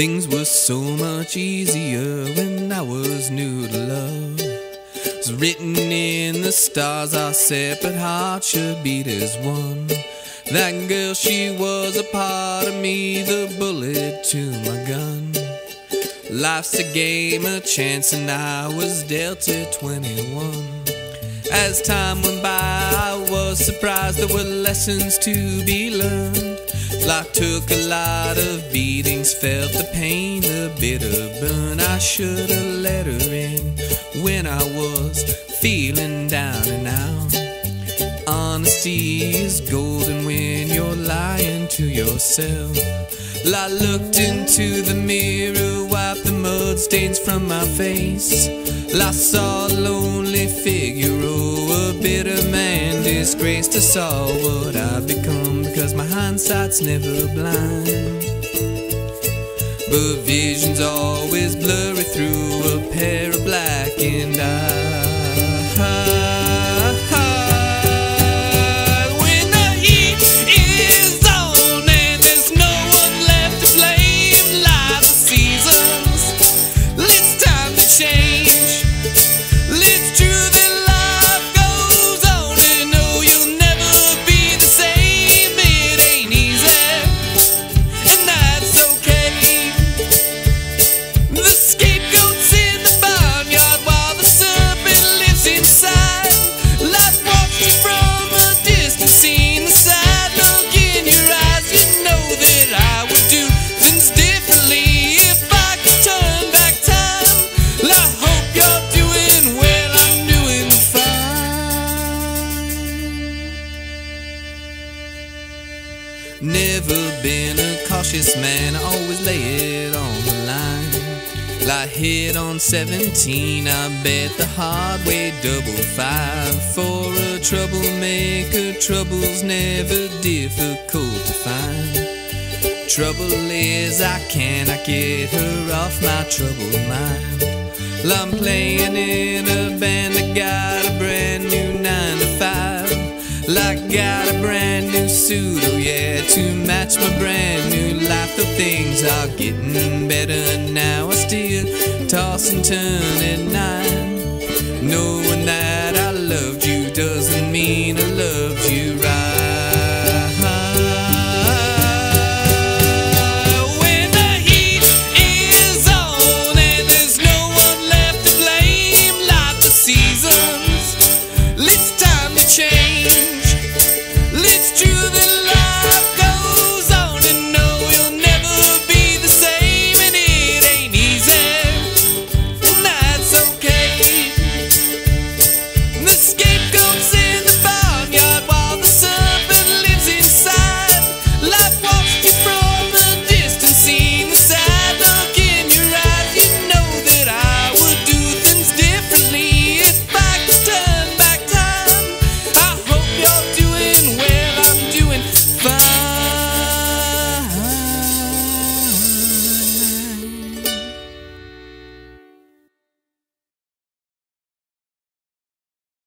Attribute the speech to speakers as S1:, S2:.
S1: Things were so much easier when I was new to love. It's written in the stars our separate hearts should beat as one. That girl, she was a part of me, the bullet to my gun. Life's a game, a chance, and I was dealt at 21. As time went by, I was surprised there were lessons to be learned. Life took a lot of beatings, felt the pain, the bitter burn. I should have let her in when I was feeling down and out. Honesty is golden when you're lying to yourself. I looked into the mirror, wiped the mud stains from my face. I saw a lonely figure, oh, a bitter man disgraced. I saw what I've become because my hindsight's never blind. But vision's always blurry through a pair of blackened eyes. Never been a cautious man, I always lay it on the line. Like hit on 17, I bet the hard way double five. For a troublemaker, trouble's never difficult to find. Trouble is, I cannot get her off my troubled mind. Well, I'm playing in a band that got a brand new 9 to 5. Like got a brand new suit, oh yeah, to match my brand new life. Though things are getting better now, I still toss and turn at night.